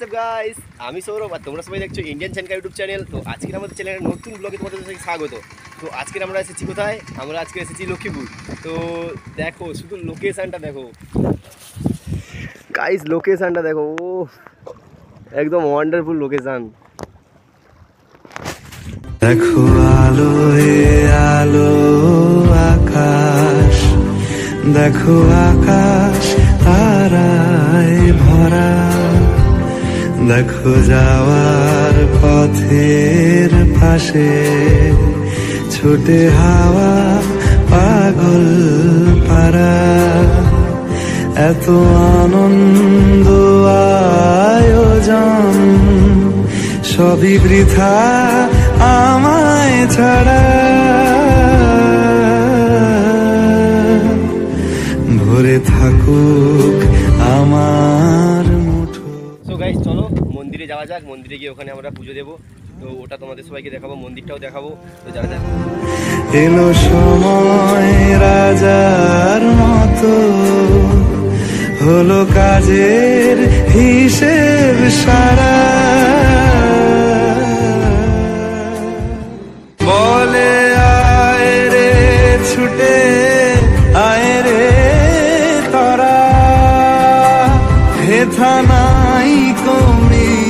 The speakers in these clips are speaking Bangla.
হোয়াটসঅ্যাপ গাইস আমি সৌরভ আর তোমরা সবাই দেখছ ইন্ডিয়ান চ্যানেল ইউটিউব চ্যানেল। তো আজকের আমাদের চ্যানেলের নতুন ব্লগে তোমাদের স্বাগত। তো আজকের আমরা এসেছি কোথায়? আমরা আজকে এসেছি লক্ষ্মীপুর। তো দেখো শুধু লোকেশনটা দেখো। গাইস লোকেশনটা দেখো ও একদম ওয়ান্ডারফুল লোকেশান দেখো আলো আলো আকাশ। দেখো আকাশ তারায় ভরা। দেখো যাওয়ার পথের পাশে ছোটে হাওয়া পাগল পারা এত আনন্দ, আয়োজন, সবই বৃথা আমায় ছাড়া। যাওয়া যাক, মন্দিরে গিয়ে ওখানে আমরা পুজো দেবো। তো ওটা তোমাদের সবাইকে দেখাবো, মন্দিরটাও দেখাবো। তো যাওয়া যাক এলো সময় রাজার মতো। হলো কাজের হিসেব সারা। বলে, আয় রে, ছুটে, আয় রে, তারা। হেথা নাই কো মৃত্যু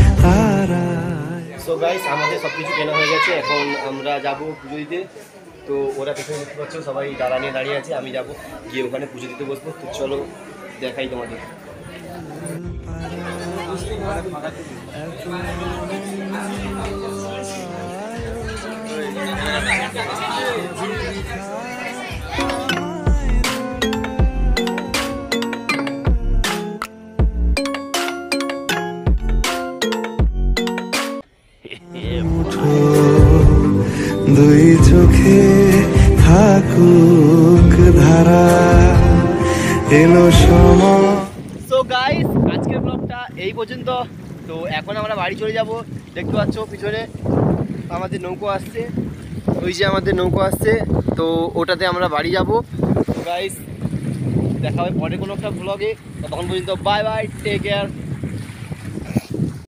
গাইস আমাদের সব কিছু কেনা হয়ে গেছে, এখন আমরা যাব পুজো দিতে। তো ওরা পেছনে দেখতে পাচ্ছ, সবাই দাঁড়া নিয়ে দাঁড়িয়ে আছে, আমি যাব, গিয়ে ওখানে পুজো দিতে বসবো। তো চলো, দেখাই তোমাদের। ধারা এলো গাইস আজকের ব্লগটা এই পর্যন্ত। তো এখন আমরা বাড়ি চলে যাব। দেখতে পাচ্ছ পিছনে আমাদের নৌকো আসছে। ওই যে আমাদের নৌকো আসছে। তো ওটাতে আমরা বাড়ি যাব। গাইস দেখা হবে পরে কোনো একটা ব্লগে তখন পর্যন্ত বাই বাই টেক কেয়ার